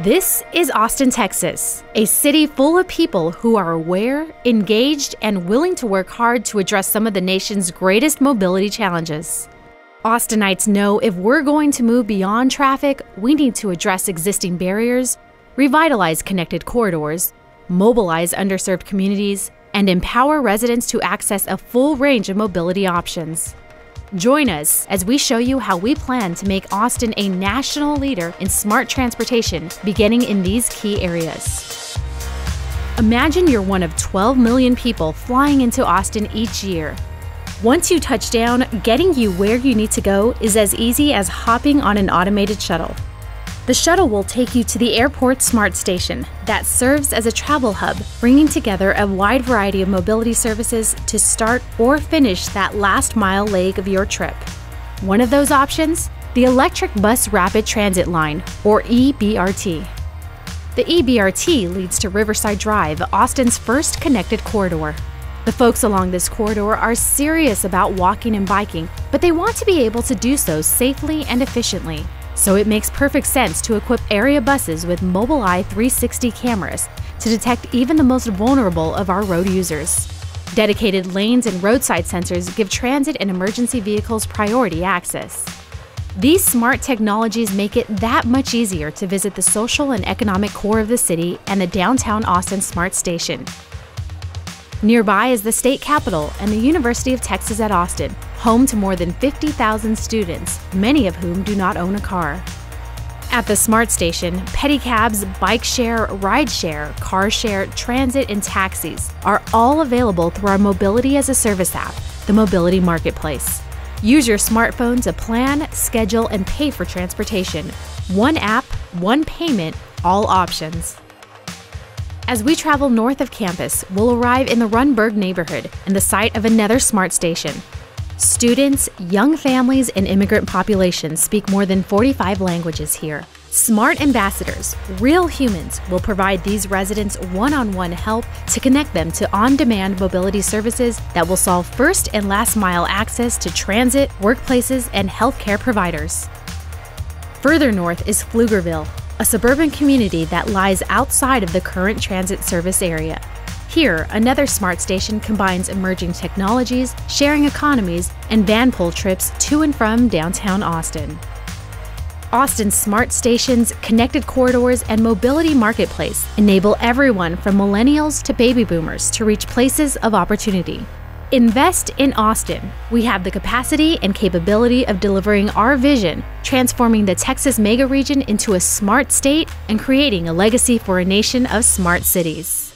This is Austin, Texas, a city full of people who are aware, engaged, and willing to work hard to address some of the nation's greatest mobility challenges. Austinites know if we're going to move beyond traffic, we need to address existing barriers, revitalize connected corridors, mobilize underserved communities, and empower residents to access a full range of mobility options. Join us as we show you how we plan to make Austin a national leader in smart transportation beginning in these key areas. Imagine you're one of 12 million people flying into Austin each year. Once you touch down, getting you where you need to go is as easy as hopping on an automated shuttle. The shuttle will take you to the airport smart station that serves as a travel hub, bringing together a wide variety of mobility services to start or finish that last mile leg of your trip. One of those options? The Electric Bus Rapid Transit Line, or EBRT. The EBRT leads to Riverside Drive, Austin's first connected corridor. The folks along this corridor are serious about walking and biking, but they want to be able to do so safely and efficiently. So it makes perfect sense to equip area buses with Mobileye 360 cameras to detect even the most vulnerable of our road users. Dedicated lanes and roadside sensors give transit and emergency vehicles priority access. These smart technologies make it that much easier to visit the social and economic core of the city and the downtown Austin Smart Station, Nearby is the state capitol and the University of Texas at Austin, home to more than 50,000 students, many of whom do not own a car. At the Smart Station, pedicabs, bike share, ride share, car share, transit, and taxis are all available through our Mobility as a Service app, the Mobility Marketplace. Use your smartphone to plan, schedule, and pay for transportation. One app, one payment, all options. As we travel north of campus, we'll arrive in the Rundberg neighborhood and the site of another smart station. Students, young families, and immigrant populations speak more than 45 languages here. Smart ambassadors, real humans, will provide these residents one on one help to connect them to on demand mobility services that will solve first and last mile access to transit, workplaces, and healthcare providers. Further north is Pflugerville, a suburban community that lies outside of the current transit service area. Here, another smart station combines emerging technologies, sharing economies, and vanpool trips to and from downtown Austin. Austin's smart stations, connected corridors, and mobility marketplace enable everyone from millennials to baby boomers to reach places of opportunity. Invest in Austin. We have the capacity and capability of delivering our vision, transforming the Texas mega region into a smart state and creating a legacy for a nation of smart cities.